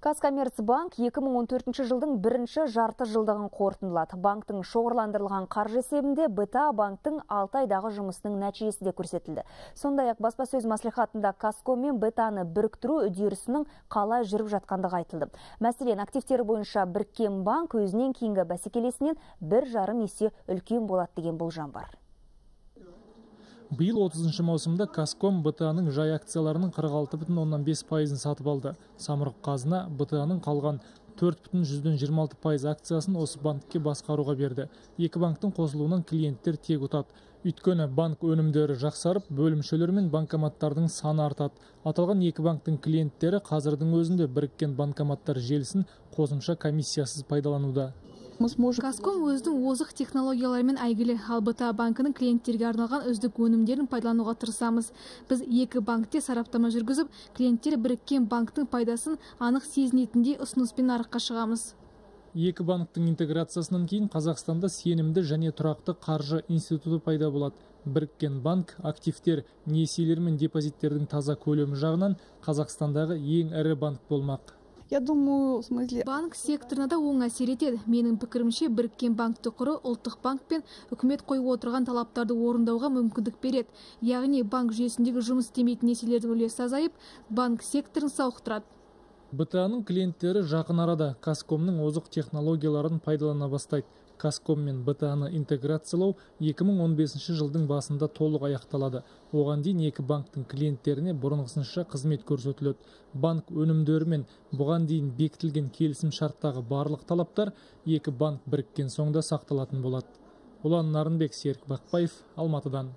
Казкоммерцбанк 2014 жылдың бірінші жарты жылдығын қорытындылады. Банктың шоғырландырылған қаржы есебінде БТА банктың 6 айдағы жұмысының нәтижесі де көрсетілді. Сондай-ақ баспасөз маслихатында Казком мен БТАны біріктіру үдерісінің қалай жүріп жатқандығы айтылды. Мәселен, активтері бойынша біріккен банк өзінен кейінгі бәсекелесінен бір жарым есе үлкен болады деген болжам бар. Биыл 30 маусымда казком бтаның жай акцияларының 46,5 пайызын сатып алды. Самұрық қазына бтаның қалған 4,26 пайыз акциясын осы банкке басқаруға берді. Екі банктың қосылуынан клиенттер тек ұтады. Өйткені банк өнімдері жақсарып бөлімшелер мен банкоматтардың саны артады. Аталған екі банктың клиенттері қазірдің өзінде біріккен банкоматтар желісін қосымша комиссиясыз пайдалануда. Казком өзінің озық технологияларымен әйгілі. Ал бта банкінің клиенттерге арналған үздік өнімдерін пайдалануға тырысамыз. Біз екі банкте сараптама жүргізіп клиенттер біріккен банктың пайдасын анық сезінетіндей ұсыныспен нарыққа шығамыз. Екі банктің интеграциясынан кейін қазақстанда сенімді және тұрақты қаржы институты пайда болады. Біріккен банк активтер несиелер мен депозиттердің таза көлемі жағынан қазақстандағы ең ірі банк болмақ. Я думаю в смысле банк секторына да оң әсер етеді. Менің пікірімше біріккен банкті құру ұлттық банк пен үкімет қойып отырған талаптарды орындауға мүмкіндік береді. Яғни банк жүйесіндегі жұмыс істемейтін несиелердің үлесі азайып банк секторын сауықтырады. Бтаның клиенттері жақын арада казкомның озық технологияларын пайдалана бастайды. Казком мен бтаны интеграциялау 2015 жылдың басында толық аяқталады. Оған дейін екі банктың клиенттеріне бұрынғысынша қызмет көрсетіледі. Банк өнімдері мен бұған дейін бекітілген келісім шарттағы барлық талаптар екі банк біріккен соң да сақталатын болады. Ұлан нарынбек серік бақпаев алматыдан.